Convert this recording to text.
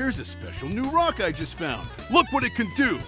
Here's a special new rock I just found. Look what it can do.